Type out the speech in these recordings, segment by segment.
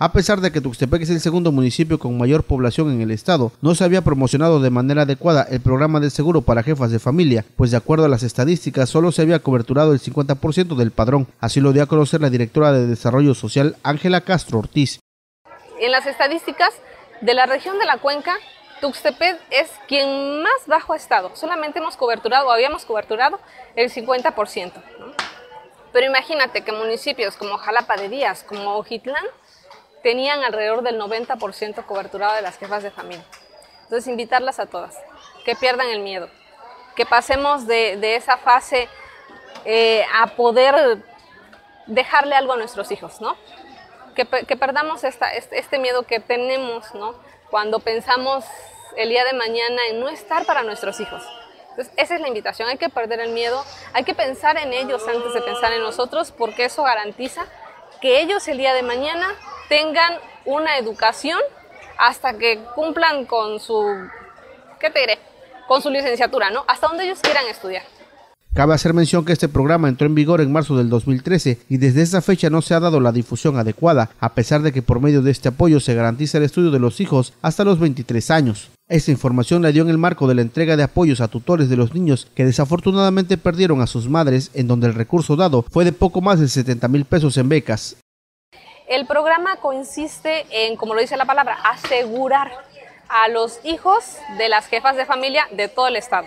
A pesar de que Tuxtepec es el segundo municipio con mayor población en el estado, no se había promocionado de manera adecuada el programa de seguro para jefas de familia, pues de acuerdo a las estadísticas solo se había coberturado el 50% del padrón. Así lo dio a conocer la directora de Desarrollo Social, Ángela Castro Ortiz. En las estadísticas de la región de la cuenca, Tuxtepec es quien más bajo ha estado. Solamente hemos coberturado, habíamos coberturado el 50%. Pero imagínate que municipios como Jalapa de Díaz, como Ojitlán, tenían alrededor del 90% coberturado de las jefas de familia. Entonces, invitarlas a todas, que pierdan el miedo, que pasemos de, esa fase eh, a poder dejarle algo a nuestros hijos, ¿no? Que, perdamos esta, este, este miedo que tenemos, ¿no? Cuando pensamos el día de mañana en no estar para nuestros hijos. Entonces, esa es la invitación, hay que perder el miedo, hay que pensar en ellos antes de pensar en nosotros, porque eso garantiza que ellos el día de mañana tengan una educación hasta que cumplan con su, ¿qué? Con su licenciatura, ¿no? Hasta donde ellos quieran estudiar. Cabe hacer mención que este programa entró en vigor en marzo del 2013 y desde esa fecha no se ha dado la difusión adecuada, a pesar de que por medio de este apoyo se garantiza el estudio de los hijos hasta los 23 años. Esta información la dio en el marco de la entrega de apoyos a tutores de los niños que desafortunadamente perdieron a sus madres, en donde el recurso dado fue de poco más de 70 mil pesos en becas. El programa consiste en, como lo dice la palabra, asegurar a los hijos de las jefas de familia de todo el estado.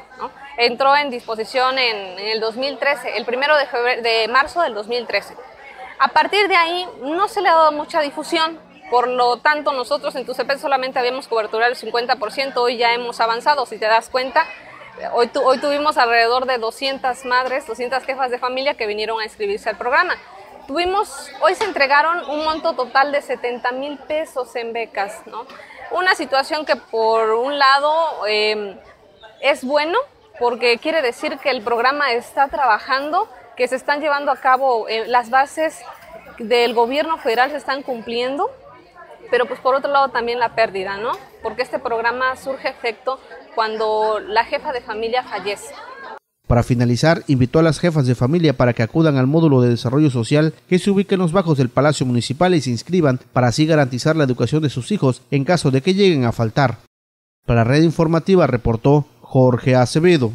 Entró en disposición en, el 2013, el primero de, de marzo del 2013. A partir de ahí no se le ha dado mucha difusión, por lo tanto nosotros en TUCEPED solamente habíamos cobertura del 50%, hoy ya hemos avanzado, si te das cuenta. Hoy, hoy tuvimos alrededor de 200 madres, 200 jefas de familia que vinieron a inscribirse al programa. Tuvimos, hoy se entregaron un monto total de 70 mil pesos en becas, ¿no? Una situación que por un lado em, es bueno porque quiere decir que el programa está trabajando, que se están llevando a cabo eh, las bases del gobierno federal se están cumpliendo, pero pues por otro lado también la pérdida, ¿no? Porque este programa surge efecto cuando la jefa de familia fallece. Para finalizar, invitó a las jefas de familia para que acudan al módulo de desarrollo social que se ubique en los bajos del Palacio Municipal y se inscriban para así garantizar la educación de sus hijos en caso de que lleguen a faltar. Para Red Informativa reportó Jorge Acevedo.